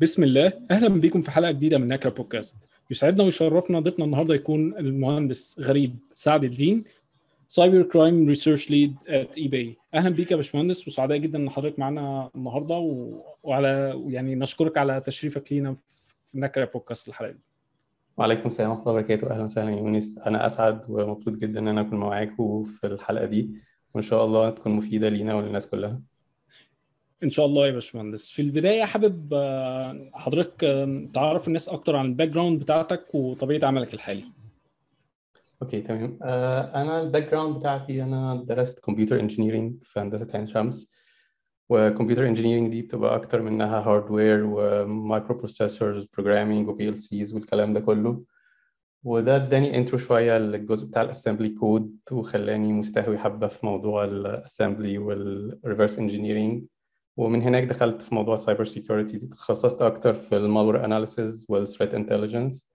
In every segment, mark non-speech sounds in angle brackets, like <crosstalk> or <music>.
بسم الله. أهلا بكم في حلقة جديدة من نكرة بودكاست. يسعدنا ويشرفنا ضيفنا النهارده يكون المهندس غريب سعد الدين cyber crime research lead at eBay أهلا بيك يا باشمهندس وسعداء جدا إن حضرتك معانا النهارده و... وعلى يعني نشكرك على تشريفك لينا في نكرة بودكاست الحلقة دي. وعليكم السلام ورحمة الله وبركاته. أهلا وسهلا يا يونس. أنا أسعد ومبسوط جدا إن أنا أكون معاكم في الحلقة دي وإن شاء الله تكون مفيدة لينا وللناس كلها. إن شاء الله يا باشمهندس. في البداية حابب آه، حضرتك تعرف الناس أكتر عن ال background بتاعتك وطبيعة عملك الحالي. okay تمام. آه، أنا ال background بتاعتي أنا درست computer engineering في هندسة عين شمس و computer engineering دي بتبقى أكتر منها hardware و microprocessors programming و PLCs والكلام ده كله. وده اداني intro شوية للجزء بتاع ال assembly code وخلاني مستهوي حبة في موضوع ال assembly وال reverse engineering ومن هناك دخلت في موضوع cyber security تخصصت أكتر في ال malware analysis وال threat intelligence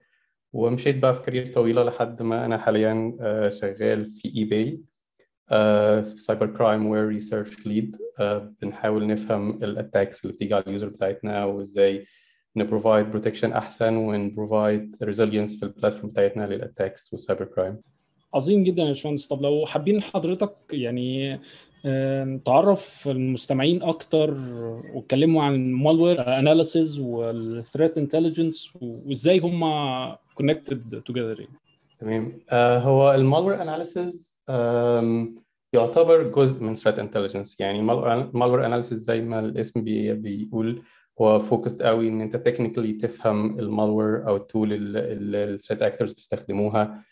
ومشيت بقى في career طويلة لحد ما أنا حاليا شغال في eBay في cyber crime وير research lead بنحاول نفهم ال attacks اللي بتيجي على ال user بتاعتنا وإزاي ن provide protection أحسن ون provide resilience في ال platform بتاعتنا لل attacks وال cyber crime عظيم جدا يا باشمهندس. طب لو حابين حضرتك يعني تعرف المستمعين أكتر واتكلموا عن ال malware analysis وال threat intelligence وإزاي هم connected together تمام. آه هو ال malware analysis يعتبر جزء من threat intelligence يعني ال malware analysis زي ما الاسم بي بيقول هو focused قوي إن أنت technically تفهم ال malware أو ال tool اللي ال threat actors بيستخدموها.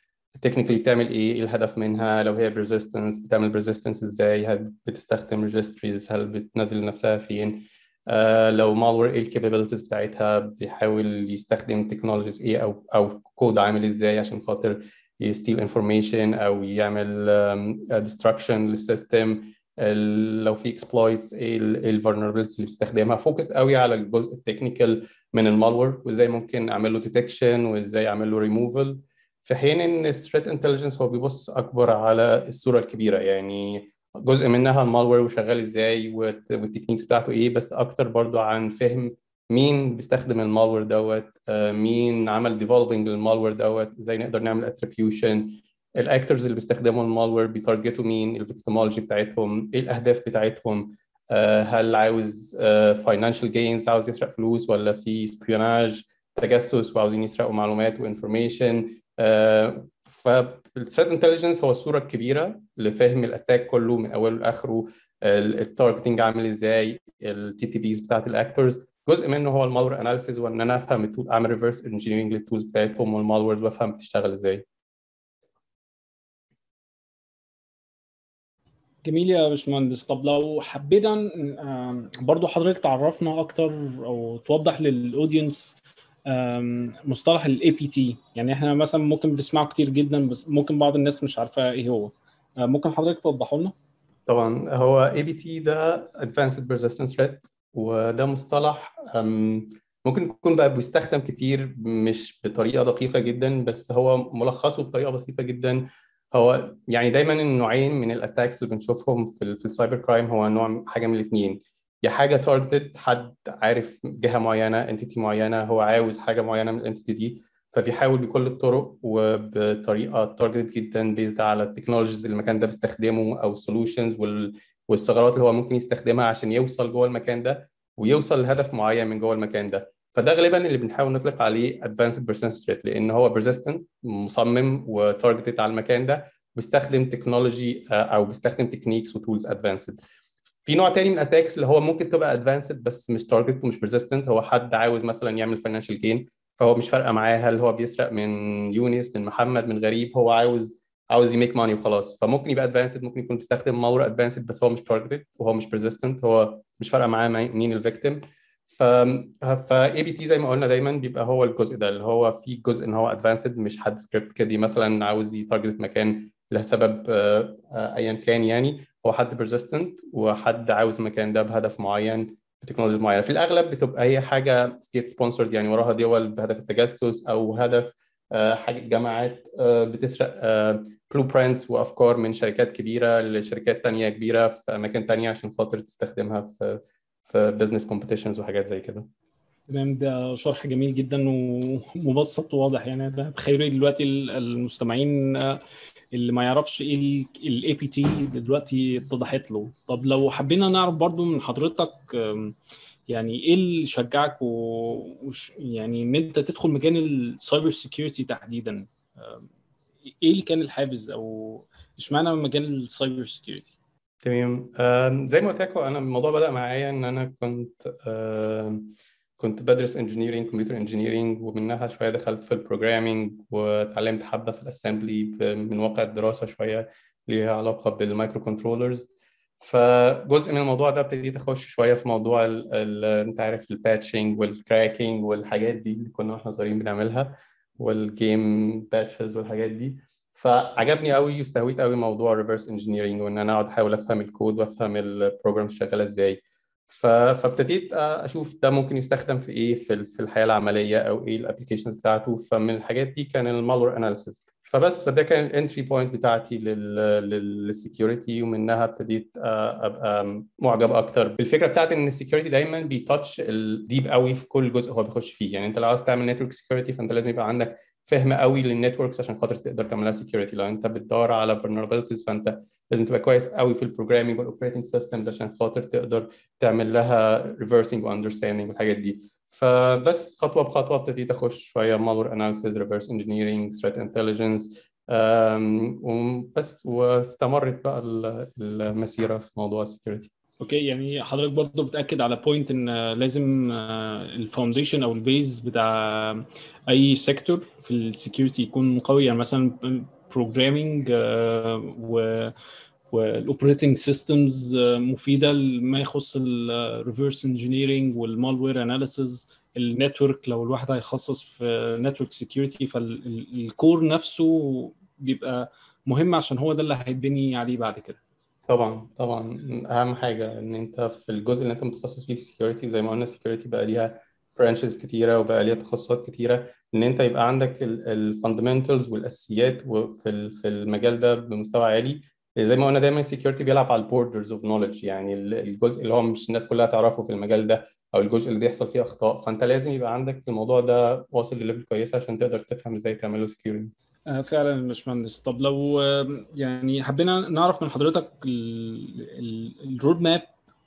technically بتعمل إيه؟ إيه الهدف منها؟ لو هي persistence بتعمل persistence إزاي؟ هل بتستخدم registries هل بتنزل نفسها فين؟ آه لو malware إيه ال capabilities بتاعتها؟ بيحاول يستخدم technologies إيه؟ أو أو كود عامل إزاي عشان خاطر ي steal information أو يعمل destruction لل system؟ لو في exploits إيه ال vulnerabilities اللي بيستخدمها؟ focus قوي على الجزء ال technical من ال malware وإزاي ممكن أعمل له detection وإزاي أعمل له ريموفل في حين إن ال threat intelligence هو بيبص أكبر على الصورة الكبيرة يعني جزء منها ال malware وشغال إزاي وال techniques بتاعته إيه بس أكتر برضو عن فهم مين بيستخدم ال malware دوت مين عمل developing لل malware دوت إزاي نقدر نعمل attribution ال actors اللي بيستخدموا ال malware بي target وا مين ال victimology بتاعتهم إيه الأهداف بتاعتهم هل عاوز financial gains عاوز يسرق فلوس ولا في espionage تجسس وعاوزين يسرقوا معلومات و information آه فال threat intelligence هو الصورة الكبيرة لفهم ال attack كله من أوله لآخره. ال targeting عامل إزاي ال TTPs بتاعت ال actors جزء منه هو ال malware analysis وإن أنا أفهم ال tool أعمل reverse engineering لل tools بتاعتهم وال malwares وأفهم بتشتغل إزاي. جميل يا باشمهندس. طب لو حبينا برضو حضرتك تعرفنا أكتر أو توضح لل audience مصطلح ال APT يعني إحنا مثلا ممكن بنسمعه كتير جدا بس ممكن بعض الناس مش عارفة إيه هو. ممكن حضرتك توضحه لنا؟ طبعا هو APT ده advanced persistence threat وده مصطلح ممكن يكون بقى بيستخدم كتير مش بطريقة دقيقة جدا بس هو ملخصه بطريقة بسيطة جدا. هو يعني دايما النوعين من ال attacks اللي بنشوفهم في, في ال cyber crime هو نوع حاجة من الاثنين يا حاجة targeted حد عارف جهة معينة entity معينة هو عاوز حاجة معينة من ال entity دي فبيحاول بكل الطرق وبطريقة targeted جدا based على ال technologies اللي المكان ده بيستخدمه أو ال solutions والثغرات اللي هو ممكن يستخدمها عشان يوصل جوه المكان ده ويوصل لهدف معين من جوه المكان ده. فده غالبا اللي بنحاول نطلق عليه advanced persistent threat لأن هو persistent مصمم و targeted على المكان ده بيستخدم technology أو بيستخدم techniques و tools advanced في نوع تاني من ال attacks اللي هو ممكن تبقى advanced بس مش target ومش persistent هو حد عاوز مثلا يعمل financial gain فهو مش فارقة معاه هل هو بيسرق من يونس من محمد من غريب. هو عاوز عاوز يmake money وخلاص. فممكن يبقى advanced ممكن يكون بيستخدم malware advanced بس هو مش targeted وهو مش persistent هو مش فارقة معاه مين ال victim ف APT زي ما قلنا دايما بيبقى هو الجزء ده اللي هو في جزء إن هو advanced مش حد script kiddie مثلا عاوز ي target مكان لسبب ايا كان يعني. هو حد persistent وحد عاوز المكان ده بهدف معين بتكنولوجيا معينة. في الأغلب بتبقى هي حاجة state sponsored يعني وراها دول بهدف التجسس أو هدف حاجة جامعات بتسرق blueprints وأفكار من شركات كبيرة لشركات تانية كبيرة في أماكن تانية عشان خاطر تستخدمها في في business competitions وحاجات زي كده. تمام ده شرح جميل جدا ومبسط وواضح. يعني ده تخيلوا دلوقتي المستمعين اللي ما يعرفش إيه ال APT دلوقتي اتضحت له. طب لو حبينا نعرف برضو من حضرتك يعني إيه اللي شجعك وش يعني إن أنت تدخل مجال ال cyber security تحديدا؟ إيه اللي كان الحافز؟ أو اشمعنى مجال ال cyber security تمام. زي ما قلت أنا الموضوع بدأ معايا إن أنا كنت كنت بدرس engineering computer engineering ومنها شوية دخلت في ال programming واتعلمت حبة في ال assembly من واقع الدراسة شوية ليها علاقة بال microcontrollers فجزء من الموضوع ده ابتديت أخش شوية في موضوع أنت عارف ال patching وال cracking والحاجات دي اللي كنا وإحنا صغيرين بنعملها وال game patches والحاجات دي. فعجبني قوي واستهويت قوي موضوع ال reverse engineering وإن أنا أقعد أحاول أفهم الكود وأفهم ال program شغاله إزاي. فابتديت أشوف ده ممكن يستخدم في إيه في في الحياة العملية أو إيه ال applications بتاعته. فمن الحاجات دي كان ال malware analysis فبس فده كان ال entry point بتاعتي لل security ومنها ابتديت أبقى معجب أكتر بالفكرة بتاعت إن ال security دايما بي touch ال deep قوي في كل جزء هو بيخش فيه. يعني أنت لو عاوز تعمل network security فأنت لازم يبقى عندك فهم قوي لل networks عشان خاطر تقدر تعملها security لو انت بتدور على vulnerabilities فانت لازم تبقى كويس قوي في ال programming وال operating systems عشان خاطر تقدر تعمل لها reversing و understanding والحاجات دي. فبس خطوة بخطوة ابتديت أخش شوية malware analysis reverse engineering threat intelligence وبس. واستمرت بقى المسيرة في موضوع ال security okay يعني حضرتك برضه بتأكد على point إن لازم ال foundation أو ال base بتاع أي sector في ال security يكون قوي. يعني مثلا programming و وال operating systems مفيدة لما يخص ال reverse engineering وال malware analysis ال network لو الواحد هيخصص في network security فال core نفسه بيبقى مهم عشان هو ده اللي هيتبني عليه بعد كده. طبعا طبعا. أهم حاجة إن أنت في الجزء اللي أنت متخصص فيه في ال security وزي ما قلنا ال security بقى ليها branches كتيرة وبقى ليها تخصصات كتيرة إن أنت يبقى عندك ال fundamentals والأساسيات في في المجال ده بمستوى عالي. زي ما قلنا دايما ال security بيلعب على ال borders of knowledge يعني الجزء اللي هو مش الناس كلها تعرفه في المجال ده أو الجزء اللي بيحصل فيه أخطاء. فأنت لازم يبقى عندك الموضوع ده واصل ل level كويسه عشان تقدر تفهم إزاي تعمله security فعلا يا باشمهندس. طب لو يعني حبينا نعرف من حضرتك ال road map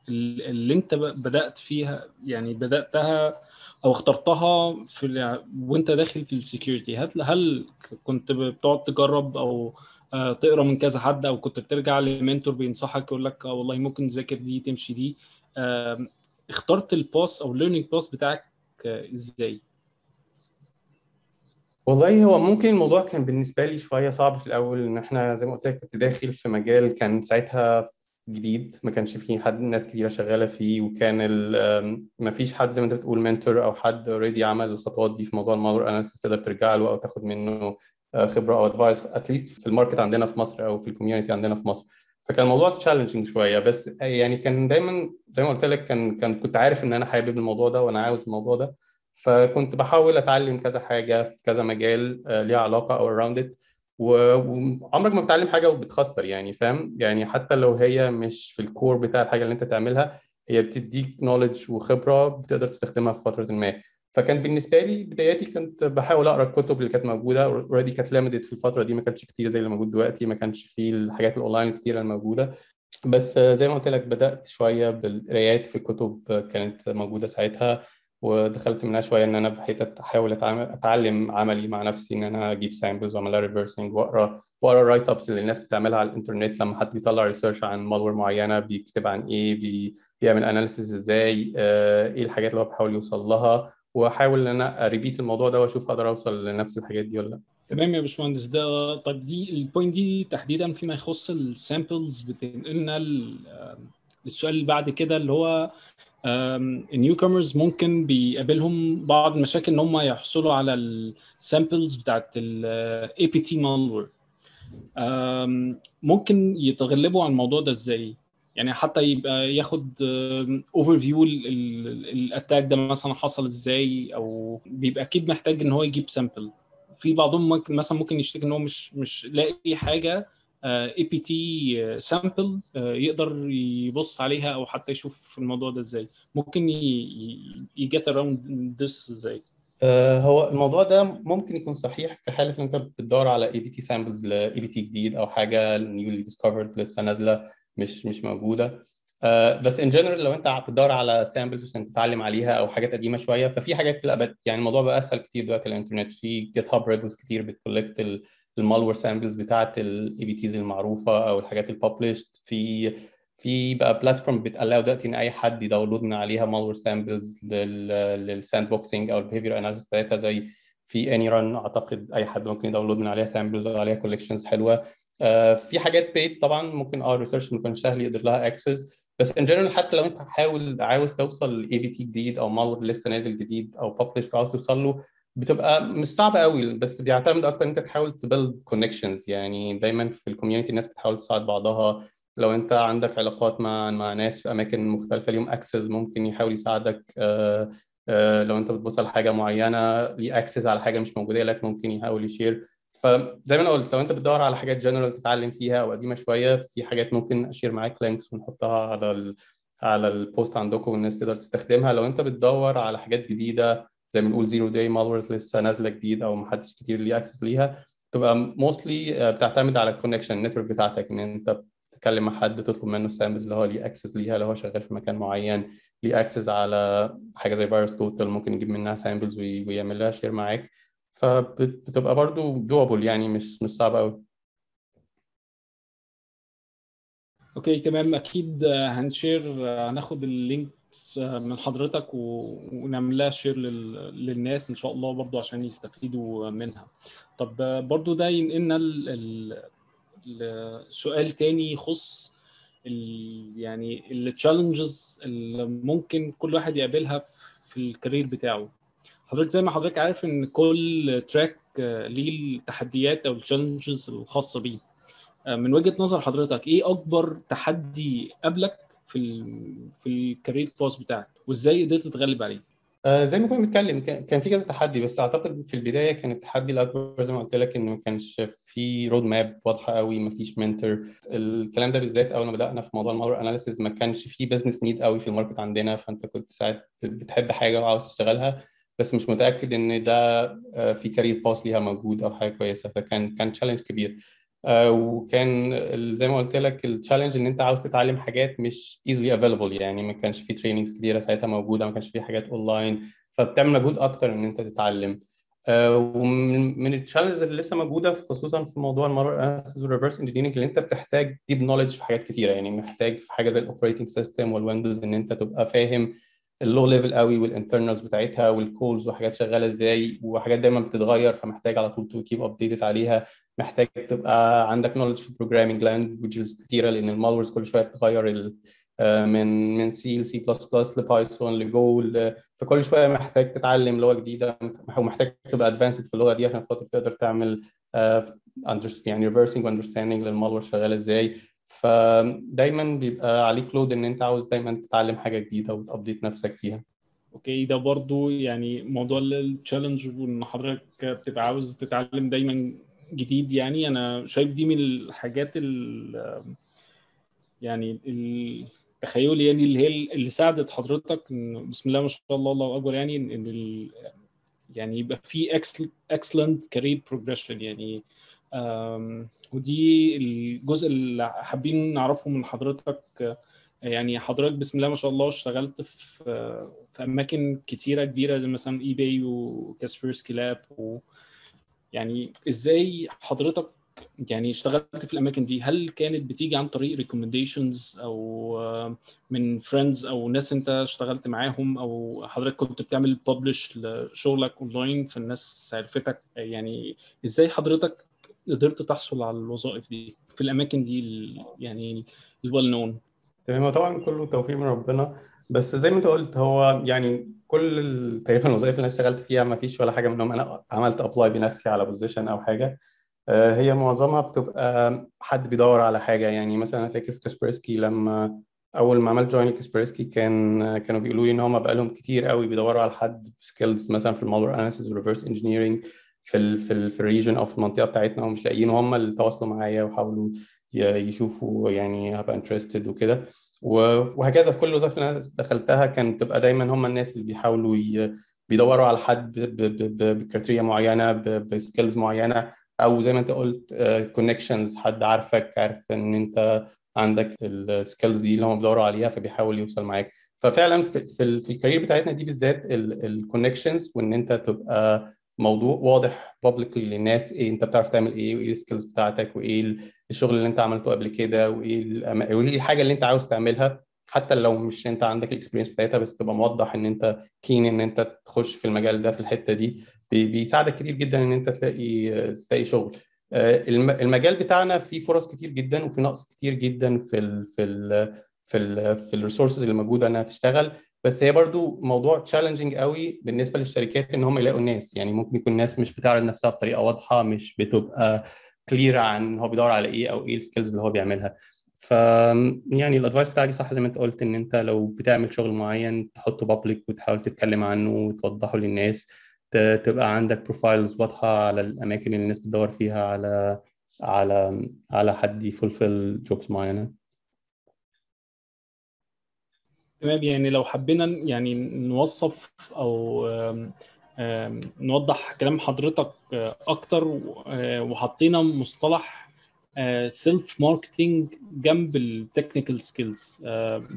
اللي أنت بدأت فيها يعني بدأتها أو اخترتها في وأنت داخل في ال security هل هل كنت بتقعد تجرب أو تقرأ من كذا حد أو كنت بترجع ل mentor بينصحك يقول لك والله ممكن تذاكر دي تمشي دي اخترت ال path أو ال learning path بتاعك إزاي؟ والله هو ممكن الموضوع كان بالنسبة لي شوية صعب في الأول إن إحنا زي ما قلت لك كنت داخل في مجال كان ساعتها جديد ما كانش فيه حد ناس كتيرة شغالة فيه وكان ما فيش حد زي ما انت بتقول mentor أو حد already عمل الخطوات دي في موضوع ال malware analysis تقدر ترجع له أو تاخد منه خبرة أو advice at least في ال market عندنا في مصر أو في ال community عندنا في مصر. فكان الموضوع challenging شوية بس يعني كان دايما زي ما قلت لك كان كان كنت عارف إن أنا حابب الموضوع ده وأنا عاوز الموضوع ده فكنت بحاول أتعلم كذا حاجة في كذا مجال ليها علاقة أو around it وعمرك ما بتتعلم حاجة وبتخسر يعني فاهم؟ يعني حتى لو هي مش في ال core بتاع الحاجة اللي انت تعملها هي بتديك knowledge وخبرة بتقدر تستخدمها في فترة ما. فكان بالنسبة لي بداياتي كنت بحاول أقرأ الكتب اللي كانت موجودة already كانت limited في الفترة دي ما كانتش كتير زي اللي موجود دلوقتي ما كانش في الحاجات الاونلاين الكتيره الموجوده بس زي ما قلت لك بدأت شوية بالقرايات في كتب كانت موجودة ساعتها. ودخلت منها شوية إن أنا بحيث أحاول أتعلم عملي مع نفسي إن أنا أجيب samples واعملها reversing واقرا وأقرأ ال write-ups اللي الناس بتعملها على الإنترنت. لما حد بيطلع research عن malware معينة بيكتب عن إيه بي بيعمل analysis إزاي آه، إيه الحاجات اللي هو بيحاول يوصل لها. وأحاول إن أنا أ repeat الموضوع ده وأشوف أقدر أوصل لنفس الحاجات دي ولا لأ. تمام يا باشمهندس. ده طب دي ال point دي تحديدا فيما يخص ال samples بتنقلنا للسؤال اللي بعد كده اللي هو ال newcomers ممكن بيقابلهم بعض المشاكل إن هم يحصلوا على ال samples بتاعت ال APT malware ممكن يتغلبوا على الموضوع ده إزاي؟ يعني حتى يبقى ياخد overview ال attack ده مثلا حصل إزاي؟ أو بيبقى أكيد محتاج إن هو يجيب sample في بعضهم مثلا ممكن يشتكي إن هو مش مش لاقي حاجة APT sample يقدر يبص عليها أو حتى يشوف الموضوع ده إزاي. ممكن ي get around this إزاي؟ آه، هو الموضوع ده ممكن يكون صحيح في حالة إن أنت بتدور على APT samples ل APT جديد أو حاجة newly discovered لسه نازلة مش مش موجودة. آه، بس in general لو أنت بتدور على samples عشان تتعلم عليها أو حاجات قديمة شوية ففي حاجات لا يعني الموضوع بقى أسهل كتير دلوقتي الإنترنت. في GitHub repos كتير بت collect ال malware samples بتاعت ال APTs المعروفة أو الحاجات ال published في في بقى platform بت allow دلوقتي إن أي حد ي download من عليها malware samples لل sandboxing أو ال behavior analysis بتاعتها. زي في ANY.RUN أعتقد أي حد ممكن ي download من عليها samples وعليها collections حلوة. آه، في حاجات paid طبعا ممكن آه researcher ما يكونش سهل يقدر لها access بس in general حتى لو أنت حاول عاوز توصل ل APT جديد أو malware لسه نازل جديد أو publish عاوز توصل له بتبقى مش صعبة قوي بس بيعتمد أكتر إن أنت تحاول ت build connections يعني دايما في ال community الناس بتحاول تساعد بعضها. لو أنت عندك علاقات مع مع ناس في أماكن مختلفة ليهم access ممكن يحاول يساعدك. آه، آه، لو أنت بتبص على حاجة معينة ليه access على حاجة مش موجودة لك ممكن يحاول ي share فزي ما أنا قلت لو أنت بتدور على حاجات جنرال تتعلم فيها أو قديمة شوية في حاجات ممكن أ share معاك links ونحطها على على ال post عندكم والناس تقدر تستخدمها. لو أنت بتدور على حاجات جديدة زي ما بنقول zero-day malwares لسه نازلة جديد أو محدش كتير ليه access ليها تبقى mostly بتعتمد على ال connection ال network بتاعتك إن أنت تتكلم مع حد تطلب منه ال samples اللي هو ليه access ليها لو هو شغال في مكان معين ليه access على حاجة زي VirusTotal ممكن يجيب منها samples ويعمل لها share معاك. فبتبقى برضو doable يعني مش مش صعبه قوي okay تمام. أكيد هن share هناخد ال links من حضرتك ونعمل لها share للناس إن شاء الله برضو عشان يستفيدوا منها. طب برضو ده ينقلنا لسؤال تاني يخص يعني ال challenges اللي ممكن كل واحد يقابلها في ال career بتاعه. حضرتك زي ما حضرتك عارف إن كل track ليه التحديات أو ال challenges الخاصة بيه. من وجهة نظر حضرتك إيه أكبر تحدي قابلك؟ في ال في ال career path بتاعك وإزاي قدرت تتغلب عليه؟ آه زي ما كنا بنتكلم كان في كذا تحدي بس أعتقد في البداية كان التحدي الأكبر زي ما قلت لك إنه ما كانش في roadmap واضحة قوي ما فيش mentor الكلام ده بالذات أول ما بدأنا في موضوع ال malware analysis ما كانش في business need قوي في ال market عندنا فأنت كنت ساعات بتحب حاجة وعاوز تشتغلها بس مش متأكد إن ده في career path ليها موجود أو حاجة كويسة فكان كان challenge كبير. وكان زي ما قلت لك ال challenge إن أنت عاوز تتعلم حاجات مش easily available يعني ما كانش في trainings كتيرة ساعتها موجودة ما كانش في حاجات اونلاين فبتعمل مجهود أكتر إن أنت تتعلم. ومن ال challenges اللي لسه موجودة خصوصا في موضوع ال malware analysis وال reverse engineering اللي أنت بتحتاج deep knowledge في حاجات كتيرة يعني محتاج في حاجة زي ال operating system والويندوز إن أنت تبقى فاهم ال low level قوي وال internals بتاعتها وال calls وحاجات شغالة إزاي وحاجات دايما بتتغير فمحتاج على طول to keep updated عليها. محتاج تبقى عندك knowledge في programming languages كتيرة لأن ال malwares كل شوية بتغير من من سي لسي بلس بلس لبايثون لجو فكل شوية محتاج تتعلم لغة جديدة ومحتاج تبقى advanced في اللغة دي عشان خاطر تقدر تعمل يعني reversing و understanding لل malware شغاله إزاي. فدايما بيبقى عليك load إن أنت عاوز دايما تتعلم حاجة جديدة وت update نفسك فيها. okay ده برضو يعني موضوع ال challenge وإن حضرتك بتبقى عاوز تتعلم دايما جديد يعني أنا شايف دي من الحاجات ال يعني التخيل يعني اللي هي اللي ساعدت حضرتك إن بسم الله ما شاء الله الله أكبر يعني إن يعني يبقى في excellent career progression يعني. ودي الجزء اللي حابين نعرفه من حضرتك. يعني حضرتك بسم الله ما شاء الله اشتغلت في في أماكن كتيرة كبيرة زي مثلا eBay و Kaspersky Lab و يعني إزاي حضرتك يعني اشتغلت في الأماكن دي؟ هل كانت بتيجي عن طريق recommendations أو من friends أو ناس أنت اشتغلت معاهم أو حضرتك كنت بتعمل publish لشغلك اونلاين فالناس عرفتك؟ يعني إزاي حضرتك قدرت تحصل على الوظائف دي في الأماكن دي يعني ال well known تمام طبعا كله توفيق من ربنا بس زي ما أنت قلت هو يعني كل تقريبا الوظائف اللي أنا اشتغلت فيها ما فيش ولا حاجة منهم. أنا عملت apply بنفسي على position أو حاجة. هي معظمها بتبقى حد بيدور على حاجة. يعني مثلا أنا فاكر في كاسبرسكي لما أول ما عملت join كاسبرسكي كان كانوا بيقولوا لي إن هم بقالهم كتير قوي بيدوروا على حد skills مثلا في ال malware analysis وال reverse engineering في ال في ال في ال region أو في المنطقة بتاعتنا. ومش لاقيين هم اللي تواصلوا معايا وحاولوا يشوفوا يعني هبقى interested وكده. وهكذا في كل اللي أنا دخلتها كان تبقى دايما هم الناس اللي بيحاولوا بيدوروا على حد ب criteria معينة ب skills معينة أو زي ما أنت قلت connections حد عارفك عارف إن أنت عندك ال skills دي اللي هم بيدوروا عليها فبيحاول يوصل معاك. ففعلا في, في ال career بتاعتنا دي بالذات ال connections وإن أنت تبقى موضوع واضح publicly للناس إيه أنت بتعرف تعمل إيه وإيه ال skills بتاعتك وإيه الشغل اللي أنت عملته قبل كده وإيه الحاجة اللي أنت عاوز تعملها حتى لو مش أنت عندك ال experience بتاعتها بس تبقى موضح إن أنت keen إن أنت تخش في المجال ده في الحتة دي. بيساعدك كتير جدا إن أنت تلاقي تلاقي شغل. المجال بتاعنا فيه فرص كتير جدا وفي نقص كتير جدا في ال في ال في ال في ال resources اللي موجودة إنها تشتغل. بس هي برضو موضوع challenging قوي بالنسبة للشركات إن هم يلاقوا الناس. يعني ممكن يكون الناس مش بتعرض نفسها بطريقة واضحة مش بتبقى clear عن هو بيدور على إيه أو إيه ال skills اللي هو بيعملها. ف يعني ال advice بتاعتي صح زي ما أنت قلت إن أنت لو بتعمل شغل معين تحطه public وتحاول تتكلم عنه وتوضحه للناس تبقى عندك profiles واضحة على الأماكن اللي الناس بتدور فيها على على على حد ي fulfill jobs معينة. تمام. يعني لو حبينا يعني نوصف أو نوضح كلام حضرتك أكتر وحطينا مصطلح self marketing جنب ال technical skills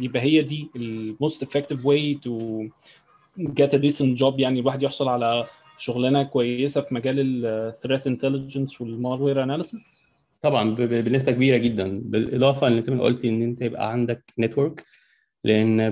يبقى هي دي ال most effective way to get a decent job يعني الواحد يحصل على شغلانة كويسة في مجال ال threat intelligence وال malware analysis طبعا بنسبة كبيرة جدا. بالإضافة ان زي ما قلت إن أنت يبقى عندك network لأن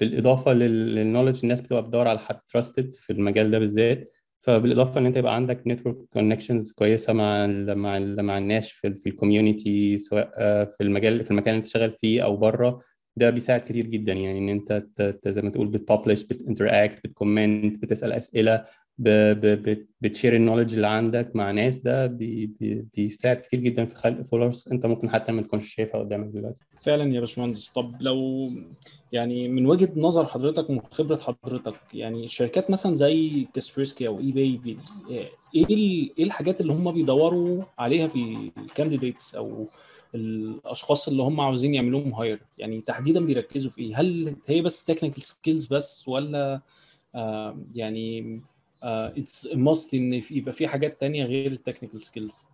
بالإضافة لل knowledge الناس بتبقى بتدور على حد trusted في المجال ده بالذات. فبالإضافة إن أنت يبقى عندك network connections كويسة مع ال مع ال مع الناس في, في ال community سواء في المجال في المكان اللي أنت شغال فيه أو بره. ده بيساعد كتير جدا يعني إن أنت زي ما تقول بت publish بت interact بت comment بتسأل أسئلة. بت share ال knowledge اللي عندك مع ناس ده بي بي بيساعد كتير جدا في خلق followers انت ممكن حتى ما تكونش شايفها قدامك دلوقتي. فعلا يا باشمهندس. طب لو يعني من وجهة نظر حضرتك ومن خبرة حضرتك يعني الشركات مثلا زي كاسبرسكي أو eBay إيه إيه الحاجات اللي هم بيدوروا عليها في ال candidates أو الأشخاص اللي هم عاوزين يعملوهم hire يعني تحديدا بيركزوا في إيه؟ هل هي بس technical skills بس ولا آه يعني it's must إن يبقى في حاجات تانية غير ال technical skills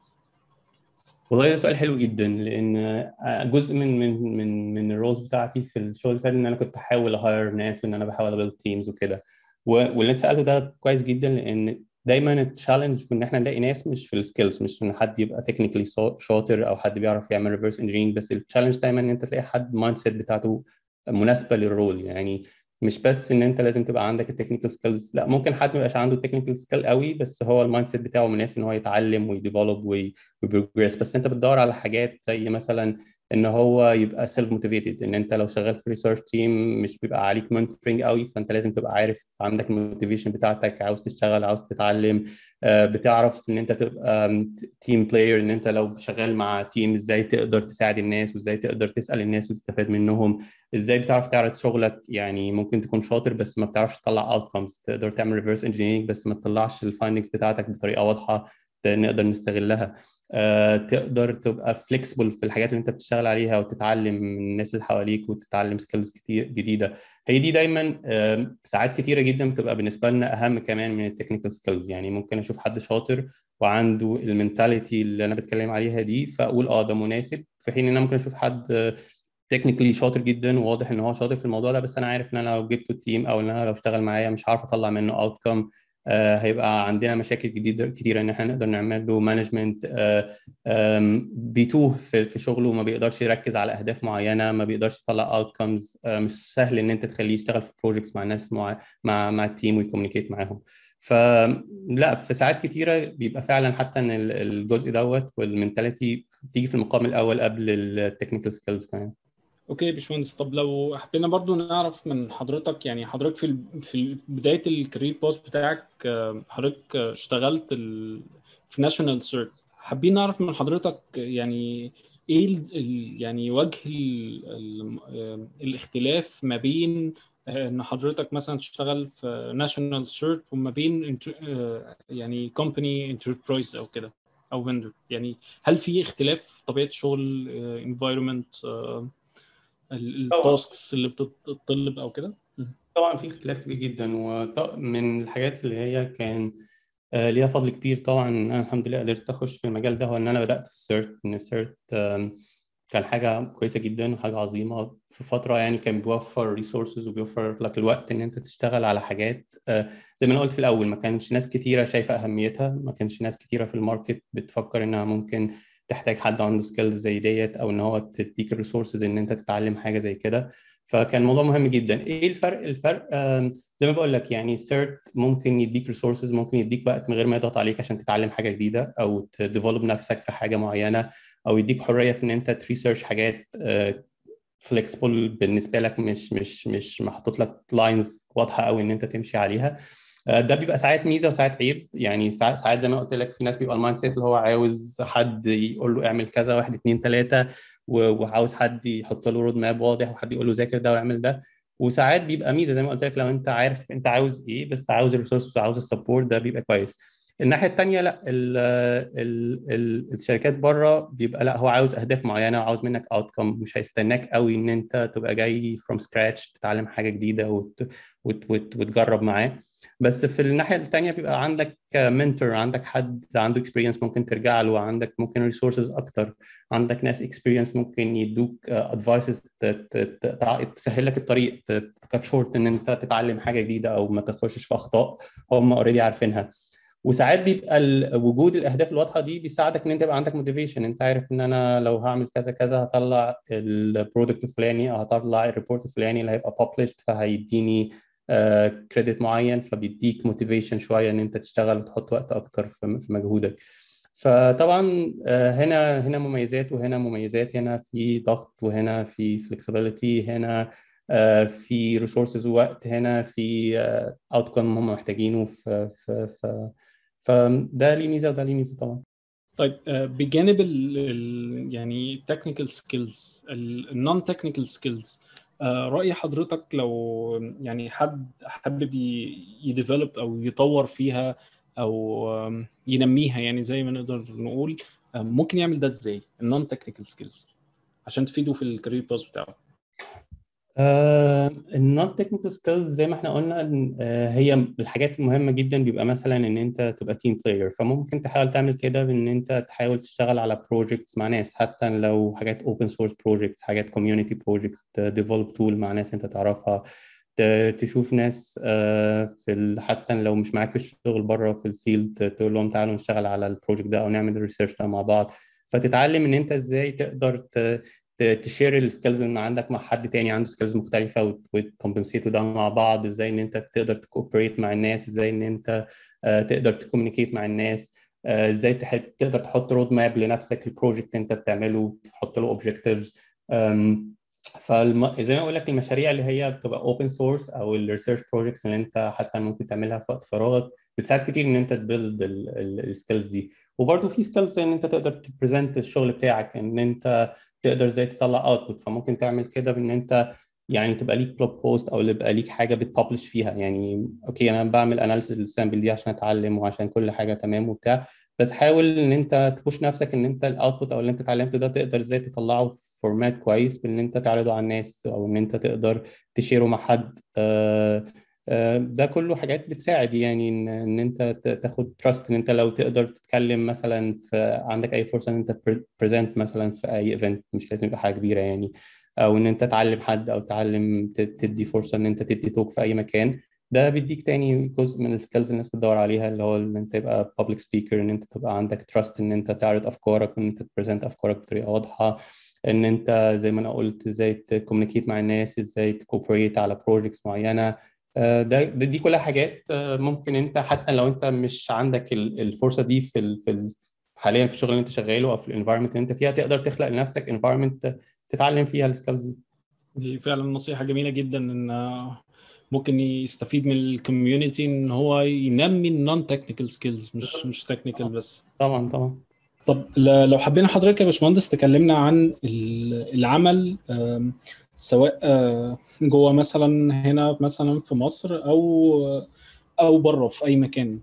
والله ده سؤال حلو جدا لأن جزء من من من من ال roles بتاعتي في الشغل فات إن أنا كنت بحاول ا hire ناس وإن أنا بحاول ا build teams وكده. واللي أنت سألته ده كويس جدا لأن دايما ال challenge إن إحنا نلاقي ناس مش في ال skills مش إن حد يبقى technically شاطر أو حد بيعرف يعمل reverse engineering بس ال challenge دايما إن أنت تلاقي حد mindset بتاعته مناسبة لل role يعني مش بس إن أنت لازم تبقى عندك ال technical skills لا ممكن حد ما يبقاش عنده ال technical skill قوي بس هو ال mindset بتاعه مناسب إن هو يتعلم وي develop وي progress بس أنت بتدور على حاجات زي مثلا إن هو يبقى self motivated إن أنت لو شغال في research team مش بيبقى عليك mentoring قوي فأنت لازم تبقى عارف عندك ال motivation بتاعتك عاوز تشتغل عاوز تتعلم بتعرف إن أنت تبقى team player إن أنت لو شغال مع team إزاي تقدر تساعد الناس وإزاي تقدر تسأل الناس وتستفاد منهم إزاي بتعرف تعرض شغلك يعني ممكن تكون شاطر بس ما بتعرفش تطلع outcomes تقدر تعمل reverse engineering بس ما تطلعش ال findings بتاعتك بطريقة واضحة نقدر نستغلها. آه، تقدر تبقى flexible في الحاجات اللي انت بتشتغل عليها وتتعلم من الناس اللي حواليك وتتعلم skills كتير جديدة. هي دي دايما آه، ساعات كتيرة جدا بتبقى بالنسبة لنا أهم كمان من ال technical skills يعني ممكن أشوف حد شاطر وعنده ال mentality اللي أنا بتكلم عليها دي فأقول آه ده مناسب. في حين إن أنا ممكن أشوف حد technically شاطر جدا وواضح إن هو شاطر في الموضوع ده بس أنا عارف إن أنا لو جبته ال team أو إن أنا لو اشتغل معايا مش عارف أطلع منه آه هيبقى عندنا مشاكل جديده كتيرة إن إحنا نقدر نعمل له management آه بيتوه في, شغله ما بيقدرش يركز على أهداف معينة ما بيقدرش يطلع outcomes آه مش سهل إن أنت تخليه يشتغل في projects مع ناس مع مع, مع ال team وي communicate معاهم. فلا في ساعات كتيرة بيبقى فعلا حتى إن الجزء دوت وال mentality بتيجي في المقام الأول قبل ال technical skills كمان. okay باشمهندس طب لو حبينا برضو نعرف من حضرتك يعني حضرتك في في بداية ال career path بتاعك حضرتك اشتغلت. في national CERT حابين نعرف من حضرتك يعني إيه ال... يعني وجه ال... ال... الاختلاف ما بين إن حضرتك مثلا تشتغل في national CERT وما بين يعني company enterprise أو كده أو vendor يعني هل في اختلاف في طبيعة شغل environment ال tasks اللي بتطلب أو كده؟ طبعا في اختلاف كبير جدا ومن الحاجات اللي هي كان ليها فضل كبير طبعا إن أنا الحمد لله قدرت أخش في المجال ده هو إن أنا بدأت في ال CERT إن ال CERT كان حاجة كويسة جدا وحاجة عظيمة. في فترة يعني كان بيوفر resources وبيوفر لك الوقت إن أنت تشتغل على حاجات زي ما أنا قلت في الأول ما كانش ناس كتيرة شايفة أهميتها ما كانش ناس كتيرة في ال market بتفكر إنها ممكن تحتاج حد عنده skills زي ديت أو إن هو تديك ال resources إن أنت تتعلم حاجة زي كده. فكان الموضوع مهم جدا. إيه الفرق؟ الفرق زي ما بقول لك يعني CERT ممكن يديك resources ممكن يديك وقت من غير ما يضغط عليك عشان تتعلم حاجة جديدة أو ت develop نفسك في حاجة معينة أو يديك حرية في إن أنت ت research حاجات flexible بالنسبة لك مش مش مش محطوط لك lines واضحة قوي إن أنت تمشي عليها. ده بيبقى ساعات ميزة وساعات عيب. يعني ساعات زي ما قلت لك في ناس بيبقى ال mindset اللي هو عاوز حد يقول له اعمل كذا واحد اثنين ثلاثة وعاوز حد يحط له road map واضح وحد يقول له ذاكر ده واعمل ده. وساعات بيبقى ميزة زي ما قلت لك لو انت عارف انت عاوز إيه بس عاوز ال resources وعاوز ال support ده بيبقى كويس. الناحية الثانية لا ال ال ال الشركات بره بيبقى لا هو عاوز أهداف معينة وعاوز منك outcome مش هيستناك قوي إن انت تبقى جاي from scratch تتعلم حاجة جديدة وت وت وت وتجرب معاه. بس في الناحية الثانية بيبقى عندك mentor عندك حد عنده experience ممكن ترجع له عندك ممكن resources أكتر عندك ناس experience ممكن يدوك advices تسهل لك الطريق ت cut short إن أنت تتعلم حاجة جديدة أو ما تخشش في أخطاء هم already عارفينها. وساعات بيبقى وجود الأهداف الواضحة دي بيساعدك إن أنت يبقى عندك motivation أنت عارف إن أنا لو هعمل كذا كذا هطلع ال product الفلاني أو هطلع ال report الفلاني اللي هيبقى published فهيديني credit uh, معين فبيديك motivation شوية إن أنت تشتغل وتحط وقت أكتر في مجهودك. فطبعا uh, هنا هنا مميزات وهنا مميزات. هنا في ضغط وهنا في flexibility هنا uh, في resources ووقت. هنا في outcome هم محتاجينه في في في فده ليه ميزة وده ليه ميزة طبعا. طيب بجانب ال يعني ال technical skills ال non technical skills رأي حضرتك لو يعني حد حابب ي develop أو يطور فيها أو ينميها يعني زي ما نقدر نقول ممكن يعمل ده إزاي؟ ال non technical skills عشان تفيده في ال career path بتاعه. ال non technical skills زي ما إحنا قلنا uh, هي الحاجات المهمة جدا بيبقى مثلا إن أنت تبقى team player فممكن تحاول تعمل كده بإن أنت تحاول تشتغل على projects مع ناس حتى لو حاجات open source projects حاجات community projects develop tool مع ناس أنت تعرفها تشوف ناس uh, في. حتى لو مش معاك في الشغل بره في ال field تقول لهم تعالوا نشتغل على ال project ده أو نعمل ال research ده مع بعض فتتعلم إن أنت إزاي تقدر. ت share ال skills اللي عندك مع حد تاني عنده skills مختلفة وت compensate وا ده مع بعض إزاي إن أنت تقدر ت cooperate مع الناس إزاي إن أنت تقدر ت communicate مع الناس إزاي تقدر تحط road map لنفسك ال project أنت بتعمله تحط له objectives فزي ما أقول لك المشاريع اللي هي بتبقى open source أو ال research projects اللي أنت حتى ممكن تعملها في وقت فراغك بتساعد كتير إن أنت ت build ال skills دي. وبرده في skills إن أنت تقدر ت present الشغل بتاعك إن أنت تقدر إزاي تطلع output فممكن تعمل كده بان انت يعني تبقى ليك blog post أو يبقى ليك حاجة بت publish فيها. يعني okay أنا بعمل analysis لل sample دي عشان أتعلم وعشان كل حاجة تمام وبتاع. بس حاول إن أنت ت push نفسك إن أنت ال output أو اللي أنت اتعلمته ده تقدر إزاي تطلعه في format كويس بإن أنت تعرضه على الناس أو إن أنت تقدر ت share ه مع حد. آه ده كله حاجات بتساعد يعني إن, إن أنت تاخد trust إن أنت لو تقدر تتكلم مثلا في عندك أي فرصة إن أنت present مثلا في أي event مش لازم يبقى حاجة كبيرة يعني. أو إن أنت تعلم حد أو تعلم تدي فرصة إن أنت تدي talk في أي مكان. ده بيديك تاني جزء من ال skills الناس بتدور عليها اللي هو إن أنت تبقى public speaker إن أنت تبقى عندك trust إن أنت تعرض أفكارك وإن أنت ت present أفكارك بطريقة واضحة. إن أنت زي ما أنا قلت إزاي ت communicate مع الناس إزاي ت cooperate على projects معينة. ده دي كلها حاجات ممكن انت حتى لو انت مش عندك الفرصة دي في ال في ال حاليا في الشغل اللي انت شغاله أو في ال environment اللي انت فيها تقدر تخلق لنفسك environment تتعلم فيها ال skills دي دي فعلا نصيحة جميلة جدا إن ممكن يستفيد من ال community إن هو ينمي ال non technical skills مش مش technical بس. طبعا طبعا. طب لو حبينا حضرتك يا باشمهندس تكلمنا عن العمل سواء جوه مثلا هنا مثلا في مصر أو أو بره في أي مكان.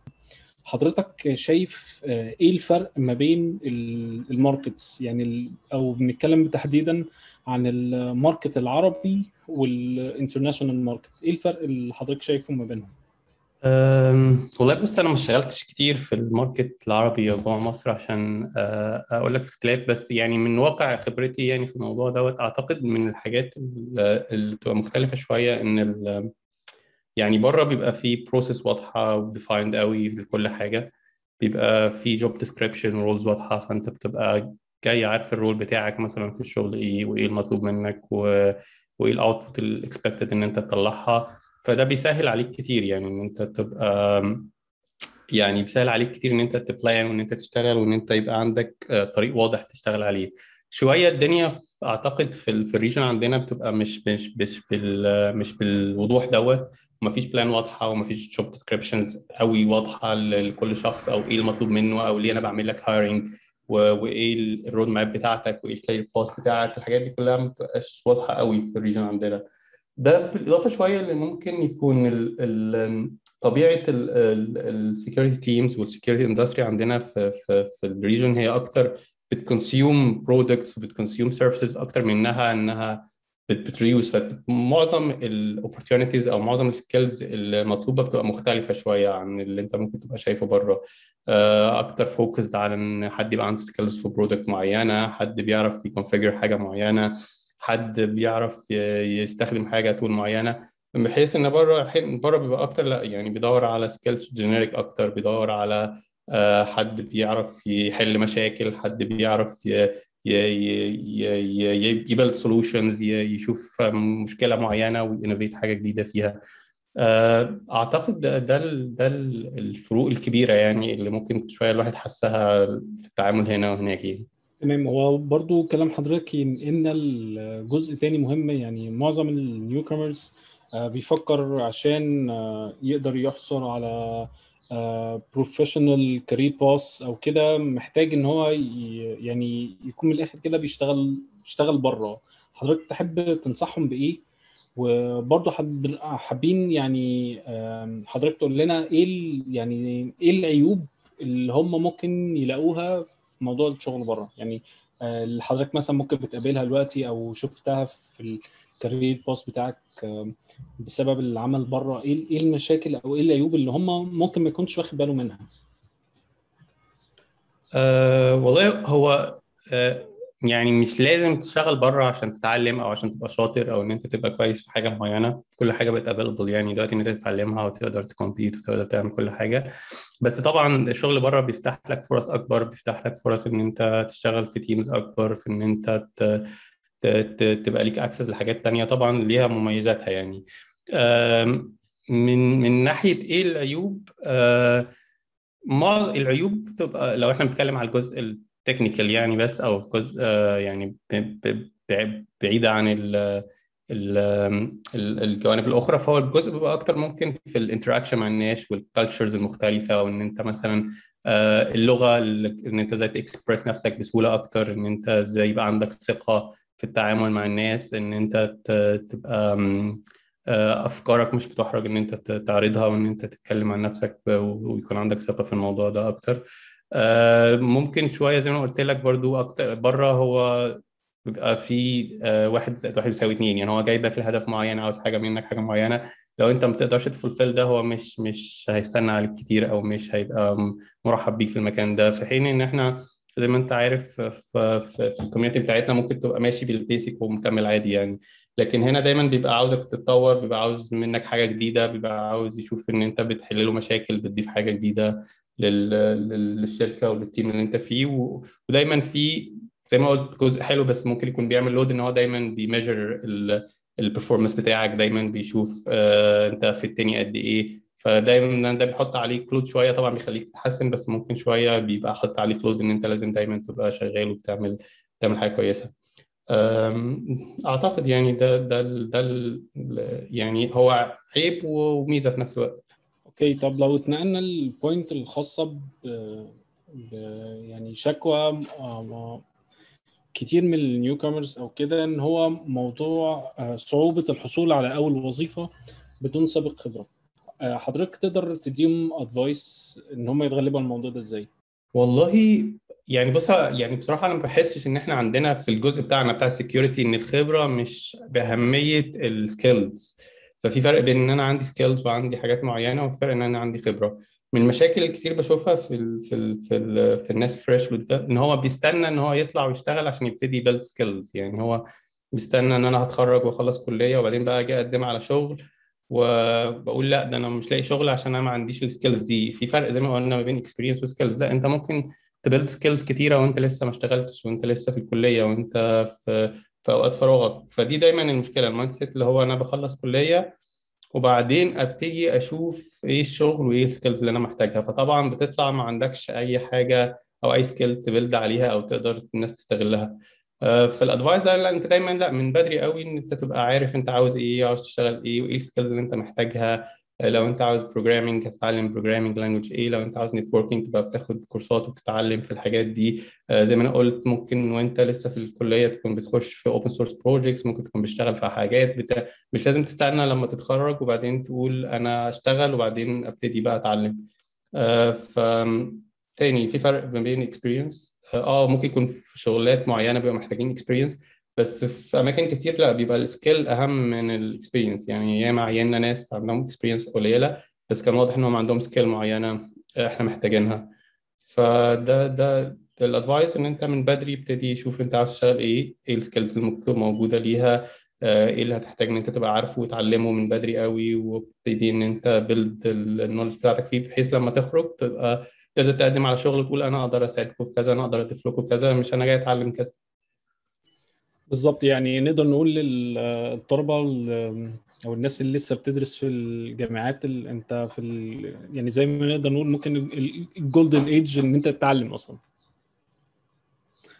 حضرتك شايف إيه الفرق ما بين ال markets؟ يعني أو بنتكلم تحديدا عن ال market العربي وال international market إيه الفرق اللي حضرتك شايفه ما بينهم؟ والله بص أنا ما اشتغلتش كتير في ال market العربي جوه مصر عشان أقول لك اختلاف بس يعني من واقع خبرتي يعني في الموضوع دوت أعتقد من الحاجات اللي بتبقى مختلفة شوية إن يعني بره بيبقى في process واضحة و defined قوي لكل حاجة بيبقى في job description roles واضحة فأنت بتبقى جاي عارف ال role بتاعك مثلا في الشغل إيه وإيه المطلوب منك. وإيه ال output ال expected إن أنت تطلعها فده بيسهل عليك كتير يعني إن أنت تبقى يعني بيسهل عليك كتير إن أنت ت plan وإن أنت تشتغل وإن أنت يبقى عندك طريق واضح تشتغل عليه. شوية الدنيا أعتقد في ال region عندنا بتبقى مش مش مش بال مش بالوضوح دوت. ومفيش plan واضحة ومفيش job descriptions قوي واضحة لكل شخص أو إيه المطلوب منه أو ليه أنا بعمل لك hiring وإيه ال road map بتاعتك وإيه ال career path بتاعك. الحاجات دي كلها ما بتبقاش واضحة قوي في ال region عندنا. ده بالإضافة شوية اللي ممكن يكون ال ال طبيعة ال security teams وال security industry عندنا في في في ال region هي أكتر بت consume products وبت consume services أكتر منها إنها بت produce فمعظم ال opportunities أو معظم ال skills المطلوبه بتبقى مختلفة شوية عن اللي أنت ممكن تبقى شايفه بره. أكتر focused على إن حد يبقى عنده skills في product معينة حد بيعرف ي configure حاجة معينة. حد بيعرف يستخدم حاجة tool معينة بحيث إن بره بره بيبقى أكتر لأ يعني بيدور على skills generic أكتر بيدور على حد بيعرف يحل مشاكل حد بيعرف ي build solutions يشوف مشكلة معينة وي innovate حاجة جديدة فيها أعتقد ده ده ده الفروق الكبيرة يعني اللي ممكن شوية الواحد حسها في التعامل هنا وهناك يعني. تمام. هو برضو كلام حضرتك ان الجزء تاني مهم يعني معظم ال new comers بيفكر عشان يقدر يحصل على professional career path أو كده محتاج إن هو يعني يكون من الآخر كده بيشتغل بيشتغل بره. حضرتك تحب تنصحهم بإيه؟ وبرضه حابين يعني حضرتك تقول لنا إيه يعني إيه العيوب اللي هم ممكن يلاقوها موضوع الشغل بره. يعني اللي حضرتك مثلا ممكن بتقابلها دلوقتي أو شفتها في ال career path بتاعك بسبب العمل بره إيه المشاكل أو إيه العيوب اللي هم ممكن ما يكونش واخد باله منها؟ أه والله هو أه يعني مش لازم تشتغل بره عشان تتعلم أو عشان تبقى شاطر أو إن أنت تبقى كويس في حاجة معينة. كل حاجة بقت available يعني دلوقتي إن أنت تتعلمها وتقدر ت compete وتقدر تعمل كل حاجة. بس طبعا الشغل بره بيفتح لك فرص أكبر بيفتح لك فرص إن أنت تشتغل في teams أكبر في إن أنت تبقى ليك access لحاجات تانية. طبعا ليها مميزاتها يعني. من من ناحية إيه العيوب؟ ما العيوب بتبقى لو إحنا بنتكلم على الجزء ال technical يعني بس أو جزء يعني بعيدة عن ال الجوانب الأخرى. فهو الجزء بيبقى أكتر ممكن في ال interaction مع الناس وال cultures المختلفة وإن أنت مثلا اللغة إن أنت إزاي تكسبرس نفسك بسهولة أكتر إن أنت إزاي يبقى عندك ثقة في التعامل مع الناس إن أنت تبقى أفكارك مش بتحرج إن أنت تعرضها وإن أنت تتكلم عن نفسك ويكون عندك ثقة في الموضوع ده أكتر. ممكن شوية زي ما قلت لك برضو أكتر بره هو بيبقى في واحد زائد واحد يساوي اتنين يعني هو جايبك لهدف معين عاوز حاجة منك حاجة معينة. لو أنت ما بتقدرش تفلفل ده هو مش مش هيستنى عليك كتير أو مش هيبقى مرحب بيك في المكان ده. في حين إن إحنا زي ما أنت عارف في, في ال community بتاعتنا ممكن تبقى ماشي بال basic ومكمل عادي يعني. لكن هنا دايما بيبقى عاوزك تتطور بيبقى عاوز منك حاجة جديدة بيبقى عاوز يشوف إن أنت بتحل له مشاكل بتضيف حاجة جديدة. للشركة ولل team اللي انت فيه ودايما في زي ما قلت جزء حلو بس ممكن يكون بيعمل load إن هو دايما بي measure ال performance بتاعك دايما بيشوف آه انت في التاني قد إيه. فدايما ده بيحط عليك load شوية طبعا بيخليك تتحسن بس ممكن شوية بيبقى حاطط عليك load إن انت لازم دايما تبقى شغال وبتعمل تعمل حاجة كويسة. أعتقد يعني ده ده ده يعني هو عيب وميزة في نفس الوقت. okay طب لو اتنقلنا ال point الخاصة ب يعني شكوى كتير من ال new comers أو كده إن هو موضوع صعوبة الحصول على أول وظيفة بدون سابق خبرة. آه، حضرتك تقدر تديهم advice إن هم يتغلبوا على الموضوع ده إزاي؟ والله يعني بص يعني بصراحة أنا ما بحسش إن إحنا عندنا في الجزء بتاعنا بتاع ال security إن الخبرة مش بأهمية ال skills ففي فرق بين إن أنا عندي skills وعندي حاجات معينة وفي فرق إن أنا عندي خبرة. من المشاكل الكتير بشوفها في ال في ال في, ال في الناس fresh إن هو بيستنى إن هو يطلع ويشتغل عشان يبتدي ي build skills يعني هو بيستنى إن أنا هتخرج وأخلص كلية وبعدين بقى أجي أقدم على شغل وبقول لأ ده أنا مش لاقي شغل عشان أنا ما عنديش ال skills دي. في فرق زي ما قلنا ما بين experience و skills لأ أنت ممكن ت build skills كتيرة وأنت لسه ما اشتغلتش وأنت لسه في الكلية وأنت في في أوقات فراغك. فدي دايما المشكلة ال mindset اللي هو أنا بخلص كلية وبعدين أبتدي أشوف إيه الشغل وإيه ال skills اللي أنا محتاجها. فطبعا بتطلع ما عندكش أي حاجة أو أي skill ت build عليها أو تقدر الناس تستغلها. في ال advice لا أنت دايما لا من بدري قوي إن أنت تبقى عارف أنت عاوز إيه عاوز تشتغل إيه وإيه ال skills اللي أنت محتاجها. لو انت عاوز programming هتتعلم programming language إيه لو انت عاوز networking تبقى بتاخد كورسات وبتتعلم في الحاجات دي. زي ما أنا قلت ممكن وانت لسه في الكلية تكون بتخش في open source projects ممكن تكون بتشتغل في حاجات. بتا... مش لازم تستنى لما تتخرج وبعدين تقول أنا اشتغل وبعدين أبتدي بقى أتعلم. ف تاني في فرق ما بين experience آه ممكن يكون في شغلات معينة بيبقى محتاجين experience بس في أماكن كتير لا بيبقى ال skill أهم من ال experience يعني ياما عينا ناس عندهم experience قليلة بس كان واضح إنهم عندهم skill معينة إحنا محتاجينها. فده ده ال advice إن أنت من بدري ابتدي شوف أنت عايز تشتغل إيه إيه ال skills المكتوب موجودة ليها إيه اللي هتحتاج إن أنت تبقى عارفه وتعلمه من بدري قوي وابتدي إن أنت build ال knowledge بتاعتك فيه بحيث لما تخرج تبقى تقدر تقدم على شغل تقول أنا أقدر أساعدكم في كذا أنا أقدر أضيف لكم كذا مش أنا جاي أتعلم كذا. بالظبط يعني نقدر نقول للطلبه أو الناس اللي لسه بتدرس في الجامعات اللي أنت في ال... يعني زي ما نقدر نقول ممكن ال golden age إن أنت تتعلم أصلا.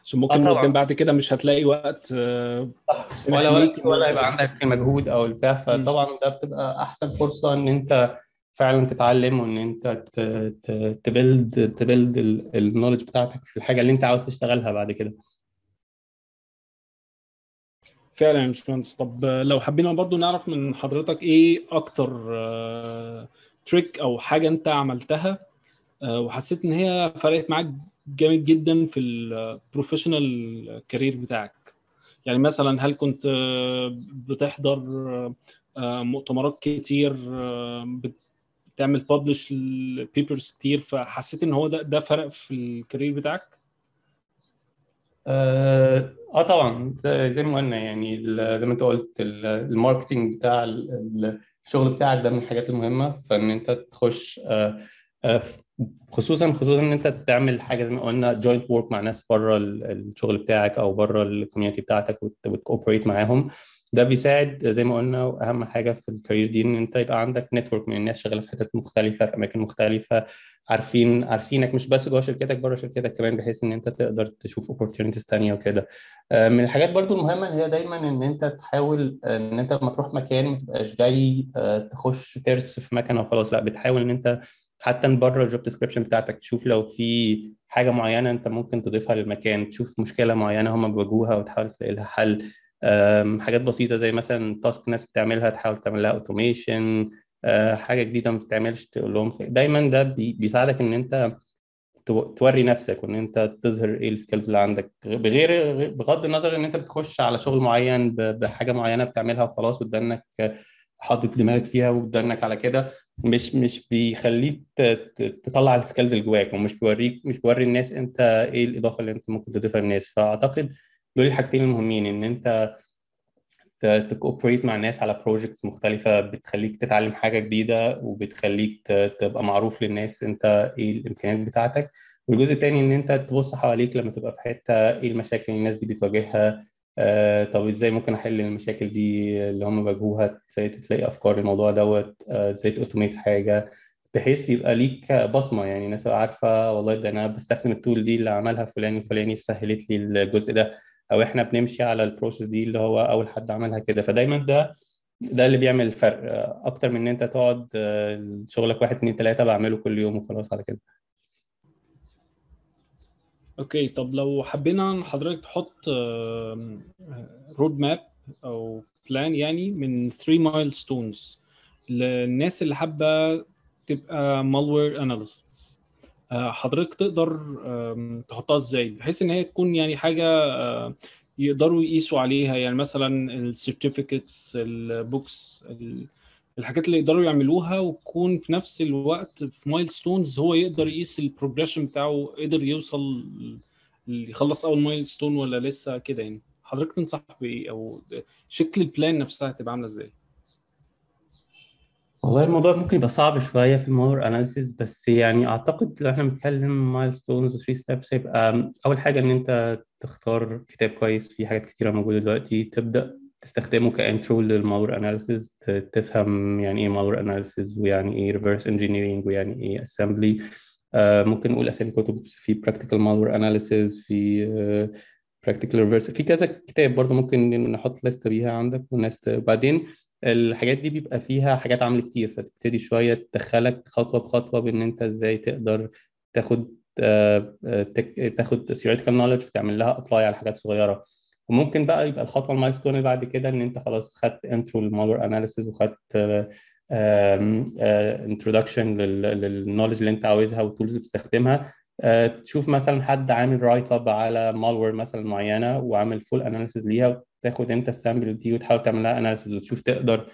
عشان ممكن آه قدام بعد كده مش هتلاقي وقت صح. ولا ولا, ولا يبقى عندك مجهود أو البتاع. فطبعا ده بتبقى أحسن فرصة إن أنت فعلا تتعلم وإن أنت ت build ت build ال knowledge بتاعتك في الحاجة اللي أنت عاوز تشتغلها بعد كده. فعلا يا باشمهندس. طب لو حبينا برضو نعرف من حضرتك إيه أكتر trick أو حاجة أنت عملتها وحسيت إن هي فرقت معاك جامد جدا في ال professional career بتاعك؟ يعني مثلا هل كنت بتحضر مؤتمرات كتير بتعمل ب publish ال papers كتير فحسيت إن هو ده ده فرق في ال career بتاعك؟ آه, آه طبعا. زي ما قلنا يعني زي ما انت قلت ال marketing بتاع الشغل بتاعك ده من الحاجات المهمة. فإن أنت تخش آه آه خصوصا خصوصا إن أنت تعمل حاجة زي ما قلنا joint work مع ناس بره الشغل بتاعك أو بره ال community بتاعتك وت cooperate معاهم. ده بيساعد زي ما قلنا واهم حاجة في ال career دي إن أنت يبقى عندك network من الناس شغالة في حتت مختلفة في أماكن مختلفة عارفين عارفينك مش بس جوه شركتك بره شركتك كمان بحيث إن أنت تقدر تشوف opportunities ثانية وكده. من الحاجات برضو المهمة هي دايما إن أنت تحاول إن أنت لما تروح مكان ما تبقاش جاي تخش ترس في مكان وخلاص لأ بتحاول إن أنت حتى من بره ال job description بتاعتك تشوف لو في حاجة معينة أنت ممكن تضيفها للمكان تشوف مشكلة معينة هم بيواجهوها وتحاول تلاقي لها حل. حاجات بسيطة زي مثلا task ناس بتعملها تحاول تعمل لها automation حاجة جديدة ما بتتعملش تقول لهم دايما ده بيساعدك إن أنت توري نفسك وإن أنت تظهر إيه ال skills اللي عندك. بغير بغض النظر إن أنت بتخش على شغل معين بحاجة معينة بتعملها وخلاص وتدنك حاطط دماغك فيها وتدنك على كده مش مش بيخليك تطلع ال skills اللي جواك ومش بيوريك مش بيوري الناس أنت إيه الإضافة اللي أنت ممكن تضيفها للناس. فأعتقد دول الحاجتين المهمين إن أنت ت cooperate مع ناس على projects مختلفة بتخليك تتعلم حاجة جديدة وبتخليك تبقى معروف للناس أنت إيه الإمكانيات بتاعتك. والجزء الثاني إن أنت تبص حواليك لما تبقى في حتة إيه المشاكل اللي الناس دي بتواجهها. آه طب إزاي ممكن أحل المشاكل دي اللي هم بيواجهوها إزاي تلاقي أفكار الموضوع دوت؟ إزاي آه ت automate حاجة؟ بحيث يبقى ليك بصمة. يعني الناس عارفة والله ده أنا بستخدم ال tool دي اللي عملها فلان الفلاني فسهلت لي الجزء ده. أو إحنا بنمشي على ال process دي اللي هو أول حد عملها كده. فدايما ده ده اللي بيعمل الفرق. أكتر من إن أنت تقعد شغلك واحد اتنين تلاتة بعمله كل يوم وخلاص على كده. okay. طب لو حبينا حضرتك تحط roadmap أو plan يعني من 3 milestones للناس اللي حابة تبقى malware analyst حضرتك تقدر تحطها إزاي؟ بحيث إن هي تكون يعني حاجة آه، يقدروا يقيسوا عليها. يعني مثلا ال certificates ال books الحاجات اللي يقدروا يعملوها وتكون في نفس الوقت في milestones هو يقدر يقيس ال progression بتاعه قدر يوصل يخلص أول milestone ولا لسه كده يعني. حضرتك تنصح بإيه؟ أو شكل ال plan نفسها هتبقى عاملة إزاي؟ والله الموضوع ممكن يبقى صعب شوية في ال malware analysis بس يعني أعتقد لو إحنا بنتكلم milestones و 3 steps هيبقى أول حاجة إن أنت تختار كتاب كويس في حاجات كتيرة موجودة دلوقتي تبدأ تستخدمه ك intro لل malware analysis تفهم يعني إيه malware analysis ويعني إيه reverse engineering ويعني إيه assembly ممكن نقول أسامي كتب في Practical Malware Analysis في Practical Reverse في كذا كتاب برضه ممكن نحط لستة بيها عندك والناس بعدين الحاجات دي بيبقى فيها حاجات عمل كتير فتبتدي شوية تدخلك خطوة بخطوة بإن أنت إزاي تقدر تاخد آه، آه، تاخد theoretical knowledge وتعمل لها apply على حاجات صغيرة. وممكن بقى يبقى الخطوة ال milestone اللي بعد كده إن أنت خلاص خدت intro لل malware analysis وخدت introduction لل knowledge اللي أنت عاوزها وال tools اللي بتستخدمها. آه، تشوف مثلا حد عامل write-up على malware مثلا معينة وعامل full analysis ليها وتاخد انت ال sample دي وتحاول تعمل لها analysis وتشوف تقدر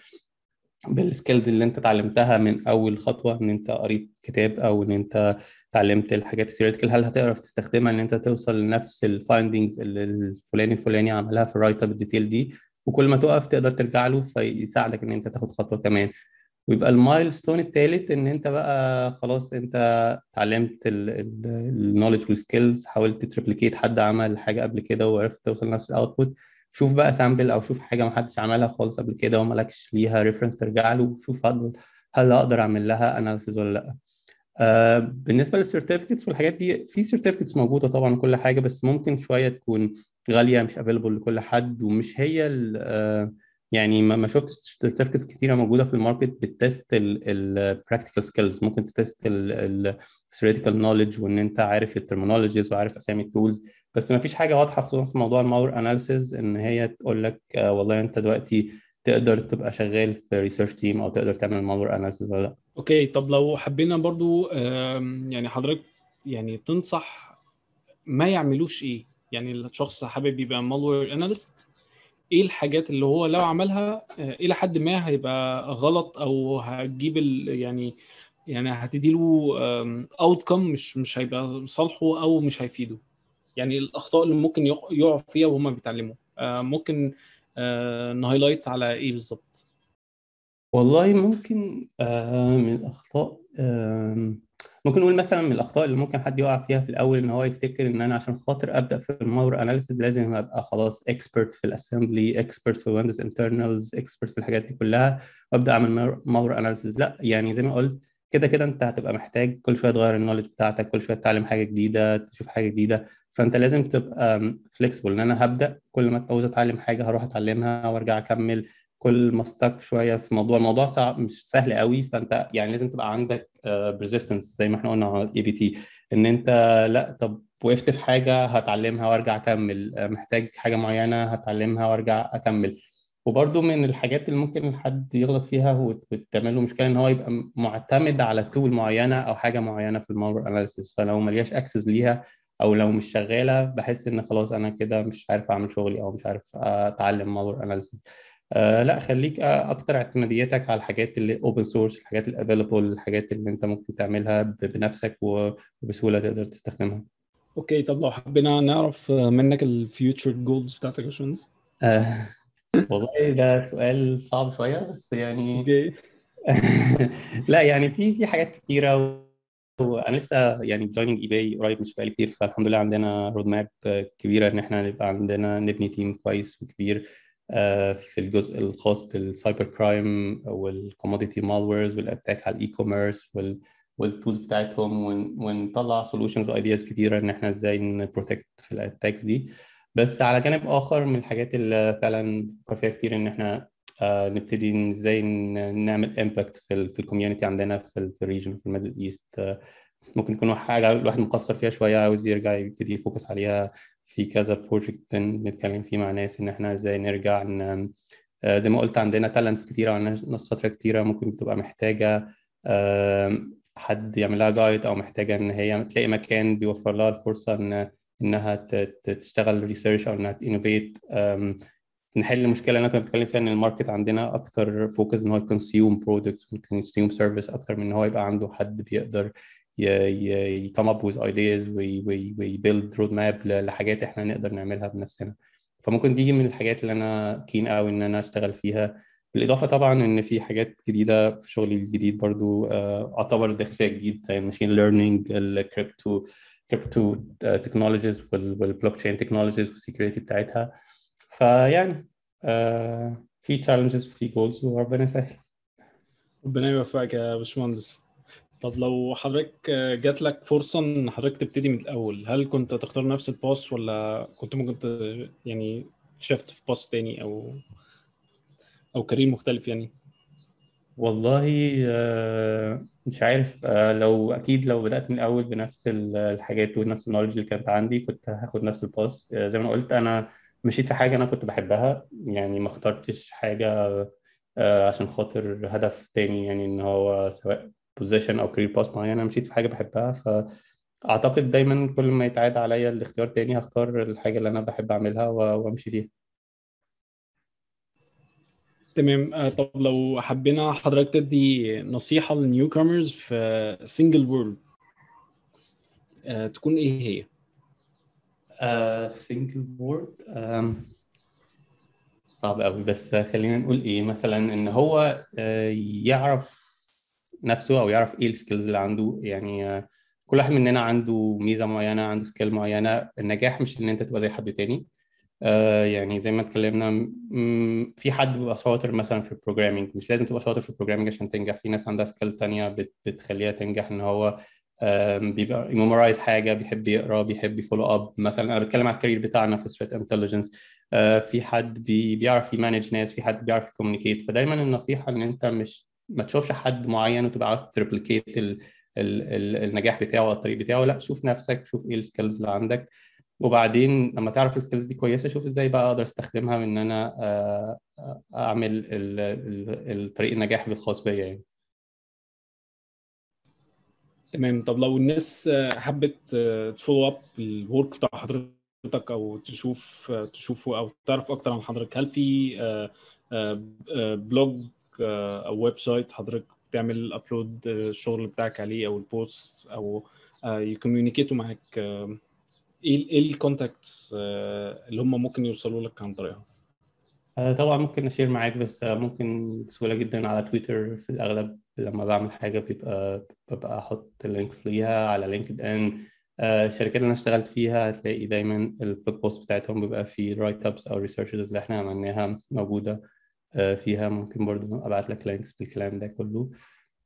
بال skills اللي انت اتعلمتها من أول خطوة إن أنت قريت كتاب أو إن أنت اتعلمت الحاجات ال theoretical هل هتعرف تستخدمها إن أنت توصل لنفس ال findings اللي الفلاني الفلاني عملها في ال write-up ال detailed دي؟ وكل ما تقف تقدر ترجع له فيساعدك إن أنت تاخد خطوة كمان. ويبقى ال milestone الثالث إن أنت بقى خلاص أنت اتعلمت ال knowledge وال skills حاولت ت replicate حد عمل حاجة قبل كده وعرفت توصل لنفس ال output شوف بقى sample أو شوف حاجة ما حدش عملها خالص قبل كده ومالكش ليها reference ترجع له وشوف هل هل أقدر أعمل لها analysis ولا لأ. آه بالنسبة لل certificates والحاجات دي في certificates موجودة طبعا كل حاجة بس ممكن شوية تكون غالية مش available لكل حد ومش هي آه يعني ما شفتش certificates كتيرة موجودة في ال market بت test ال practical skills ممكن ت test ال theoretical knowledge وإن أنت عارف ال terminologies وعارف أسامي ال tools بس ما فيش حاجة واضحة في موضوع الماور اناليسيز إن هي تقول لك آه والله أنت دلوقتي تقدر تبقى شغال في research team أو تقدر تعمل مالور اناليسيز ولا لأ. okay طب لو حبينا برضو يعني حضرتك يعني تنصح ما يعملوش إيه؟ يعني الشخص حابب يبقى malware analyst إيه الحاجات اللي هو لو عملها آه، إلى حد ما هيبقى غلط أو هتجيب يعني يعني هتديله outcome مش مش هيبقى صالحه أو مش هيفيده؟ يعني الأخطاء اللي ممكن يق- يقعوا فيها وهم بيتعلموا آه، ممكن آه، ن highlight على إيه بالظبط؟ والله ممكن آه من الأخطاء آه ممكن نقول مثلا من الأخطاء اللي ممكن حد يقع فيها في الأول إن هو يفتكر إن أنا عشان خاطر أبدأ في ال malware analysis لازم أبقى خلاص expert في ال assembly expert في Windows internals expert في الحاجات دي كلها وأبدأ أعمل malware analysis لأ يعني زي ما قلت كده كده أنت هتبقى محتاج كل شوية تغير ال knowledge بتاعتك كل شوية تتعلم حاجة جديدة تشوف حاجة جديدة. فأنت لازم تبقى flexible إن أنا هبدأ كل ما عاوز أتعلم حاجة هروح أتعلمها وأرجع أكمل. كل ما أ stuck شوية في موضوع الموضوع صعب مش سهل قوي. فانت يعني لازم تبقى عندك persistence زي ما إحنا قلنا على ال APT إن أنت لأ طب وقفت في حاجة هتعلمها وأرجع أكمل. آه، محتاج حاجة معينة هتعلمها وأرجع أكمل. وبرضو من الحاجات اللي ممكن حد يغلط فيها وت- وتعمل له مشكله إن هو يبقى معتمد على tool معينة أو حاجة معينة في ال malware analysis فلو ملياش access ليها أو لو مش شغالة بحس إن خلاص أنا كده مش عارف أعمل شغلي أو مش عارف أتعلم malware analysis آه لا خليك آه أكتر اعتماديتك على الحاجات اللي open source الحاجات ال available الحاجات اللي أنت ممكن تعملها بنفسك وبسهولة تقدر تستخدمها. okay طب لو حبينا نعرف منك ال future goals بتاعتك يا باشمهندس؟ آه. والله ده سؤال صعب شوية بس يعني <laughs> <laughs> لا يعني في في حاجات كتيرة وأنا لسه يعني joining eBay قريب مش بقالي كتير فالحمد لله عندنا road map كبيرة إن إحنا نبقى عندنا نبني team كويس وكبير آه، في الجزء الخاص بال cyber crime وال commodity malwares وال attack على ال e-commerce وال tools بتاعتهم ون- ونطلع solutions و ideas كتيرة إن إحنا إزاي ن protect في ال attacks دي. بس على جانب آخر من الحاجات اللي فعلا بفكر فيها كتير إن إحنا آه، نبتدي إن إزاي ن- نعمل impact في في ال community عندنا في في ال region في ال Middle East ممكن يكون حاجة الواحد مقصر فيها شوية عاوز يرجع يبتدي ي focus عليها. في كذا project نتكلم فيه مع ناس إن إحنا إزاي نرجع ن- آه، زي ما قلت عندنا talents كتيرة عندنا ناس شاطرة كتيرة ممكن بتبقى محتاجة آم، حد يعمل لها guide أو محتاجة إن هي تلاقي مكان بيوفر لها الفرصة إن إنها تشتغل research أو انها ت innovate نحل المشكلة اللي أنا كنت بتكلم فيها إن ال market عندنا أكتر focus إن هو ي consume products وي consume service أكتر من إن هو يبقى عنده حد بيقدر ي come up with ideas وي build road map لحاجات إحنا نقدر نعملها بنفسنا. فممكن دي من الحاجات اللي أنا keen قوي إن أنا أشتغل فيها. بالإضافة طبعا إن في حاجات جديدة في شغلي الجديد برضو آه، أعتبر داخل فيها جديد زي ال machine learning ال crypto crypto technologies وال blockchain technologies وال security بتاعتها. فيعني آه، في challenges وفي goals وربنا يسهل. ربنا يوفقك يا باشمهندس. طب لو حضرتك جات لك فرصة إن حضرتك تبتدي من الأول هل كنت هتختار نفس ال path ولا كنت ممكن يعني شفت في path تاني أو أو career مختلف يعني؟ والله آه، مش عارف آه، لو أكيد لو بدأت من الأول بنفس ال- الحاجات ونفس ال knowledge اللي كانت عندي كنت هاخد نفس ال path آه، زي ما أنا قلت أنا مشيت في حاجة أنا كنت بحبها يعني ما اخترتش حاجة عشان خاطر هدف تاني يعني إن هو سواء position أو career path معين أنا مشيت في حاجة بحبها. فأعتقد دايما كل ما يتعاد عليا الاختيار تاني هختار الحاجة اللي أنا بحب أعملها وأمشي فيها. تمام. آه، طب لو حبينا حضرتك تدي نصيحة لل new comers في single word تكون إيه هي؟ single word صعب قوي بس خلينا نقول إيه مثلا إن هو آه، يعرف نفسه أو يعرف إيه ال skills اللي عنده. يعني آه، كل واحد مننا عنده ميزة معينة عنده skill معينة. النجاح مش إن أنت تبقى زي حد تاني. آه، يعني زي ما اتكلمنا في حد بيبقى شاطر مثلا في ال programming مش لازم تبقى شاطر في ال programming عشان تنجح. في ناس عندها skill تانية بت- بتخليها تنجح إن هو بيبقى ي memorize حاجة بيحب يقرأ بيحب ي follow up مثلا أنا بتكلم على ال career بتاعنا في threat intelligence في حد بي بيعرف ي manage ناس في حد بيعرف ي communicate فدايما النصيحة إن أنت مش ما تشوفش حد معين وتبقى عاوز ت replicate ال... ال... ال... النجاح بتاعه أو الطريق بتاعه. لا شوف نفسك شوف إيه ال skills اللي عندك. وبعدين لما تعرف ال skills دي كويسة شوف إزاي بقى أقدر أستخدمها إن أنا آه، آه، أعمل ال- ال- الطريق النجاح الخاص بيا يعني. تمام. طب لو الناس آه، حبت ت follow up ال work بتاع حضرتك أو تشوف تشوفه أو تعرف أكتر عن حضرتك هل في blog أو website حضرتك بتعمل upload الشغل بتاعك عليه أو ال post أو ي communicate وا معاك إيه إيه ال contacts اللي هم ممكن يوصلوا لك عن طريقها؟ آه، طبعا ممكن أ share معاك بس آه، ممكن بسهولة جدا على تويتر في الأغلب لما بعمل حاجة بيبقى ببقى أحط links ليها على LinkedIn الشركات اللي أنا اشتغلت فيها هتلاقي دايما ال blog post بتاعتهم بيبقى فيه write ups أو researches اللي إحنا عملناها موجودة آه، فيها. ممكن برضو أبعت لك links بالكلام ده كله.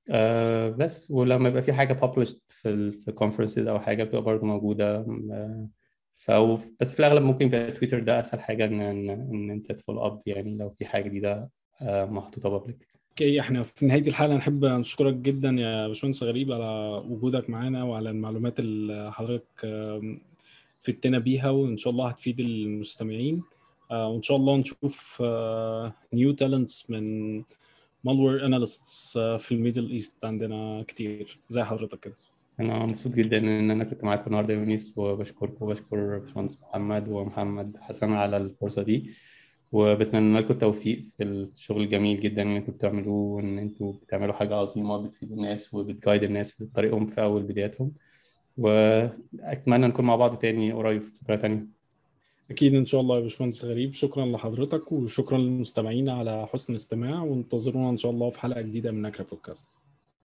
آه، بس. ولما يبقى في حاجة published في ال في conferences أو حاجة بتبقى برضو موجودة آه، ف بس في الأغلب ممكن يبقى تويتر ده أسهل حاجة إن إن, إن أنت ت follow up يعني لو في حاجة جديدة آه، محطوطة public okay إحنا في نهاية الحلقة نحب نشكرك جدا يا باشمهندس غريب على وجودك معانا وعلى المعلومات اللي حضرتك فدتنا بيها وإن شاء الله هتفيد المستمعين. آه، وإن شاء الله نشوف new talents من malware analysts في ال Middle East عندنا كتير زي حضرتك كده. أنا مبسوط جدا إن أنا كنت معاكم النهارده يا يونس وبشكركم وبشكر باشمهندس محمد ومحمد حسن على الفرصة دي. وبتمنى لكم التوفيق في الشغل الجميل جدا اللي أنتوا بتعملوه وإن أنتوا بتعملوا حاجة عظيمة بتفيد الناس وبت guide الناس في طريقهم في أول بداياتهم. وأتمنى نكون مع بعض تاني قريب في فترة تانية. أكيد إن شاء الله يا باشمهندس غريب. شكرا لحضرتك وشكرا للمستمعين على حسن الاستماع وانتظرونا إن شاء الله في حلقة جديدة من نكرة بودكاست.